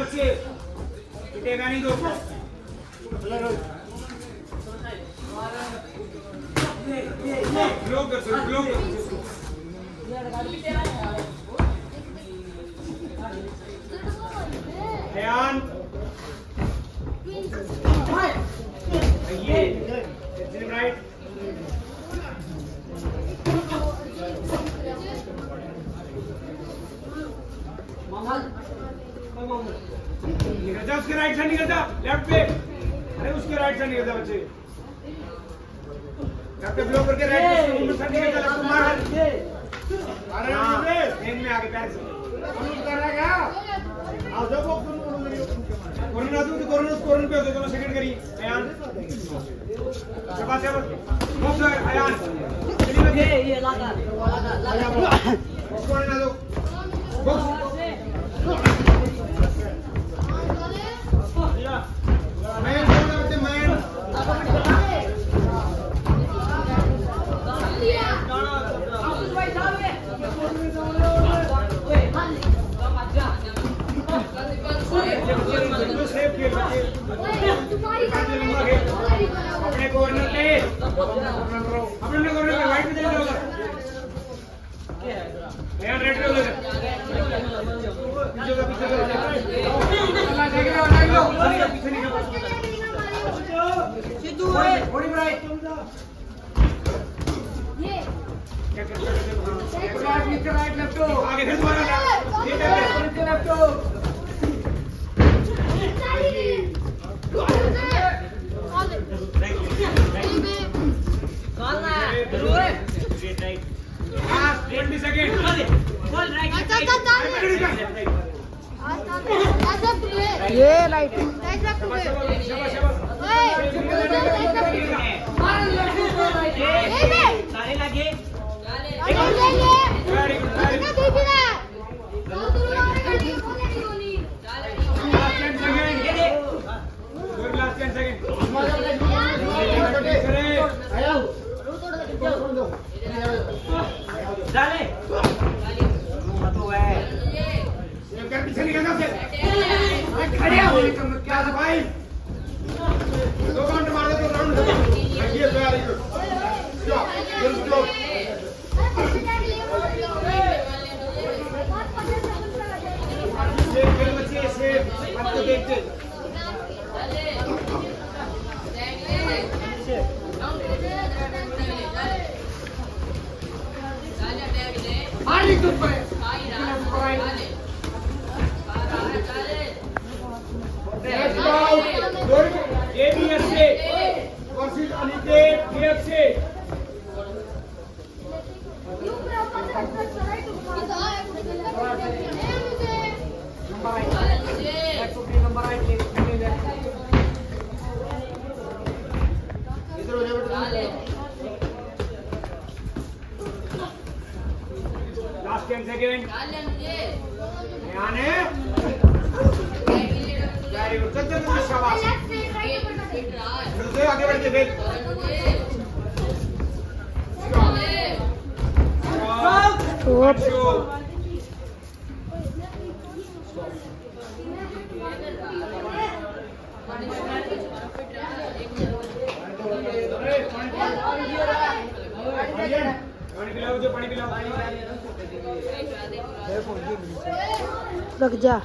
बच्चे। पिटेगा नहीं तो ब्लॉक कर सो ब्लॉक कर। ध्यान। ये राइट। निकल जा उसके राइट साइड निकल जा लेफ़्ट पे। अरे उसके राइट साइड निकल जा बच्चे। लेफ़्ट पे ब्लॉक करके राइट पे उसके साइड निकल जा लेफ़्ट मार। अरे हाँ। एक में आगे पैर से। कौन कर रहा क्या? आओ कोरोना तू तो कोरोना उस कोरोना पे हो दोनों सेकंड करी। अयान। शाबाश शाबाश बॉक्स अयान। चलिए बच्चे। ये लगा लगा लगा उसको ना दो बॉक्स अपने कॉर्नर पे अपने कॉर्नर पे वाइट पे चले जाओ उधर ध्यान रेड पे उधर पीछे का पीछे का पीछे निकलो सिद्धू है बॉडी ब्राइट सकते हो। आगे फिर दोबारा। ये लेफ़्ट कौन है। ध्रुव है लास्ट 20 सेकंड बोल राइट ये राइट शाबाश शाबाश सारे डाले तो है कर पीछे निकल से खड़े हो क्या था दो काउंट मार दो राउंड ये very good good good safe खेल बच्चे सेफ़ मत तो Mali good for it. Let's go. ABSA. 10 second ध्यान है वेरी गुड चल चल चल शाबाश आगे बढ़ते फिर Stop. पानी रुक जा।